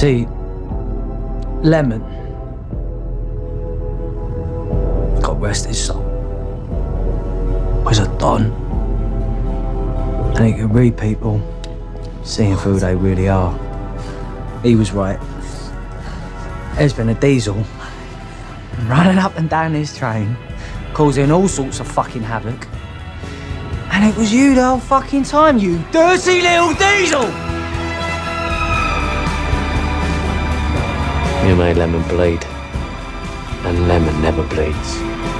See, Lemon, God rest his soul, was a don. And he could read people, seeing who they really are. He was right. There's been a diesel running up and down his train, causing all sorts of fucking havoc. And it was you the whole fucking time, you dirty little diesel! You made Lemon bleed. And Lemon never bleeds.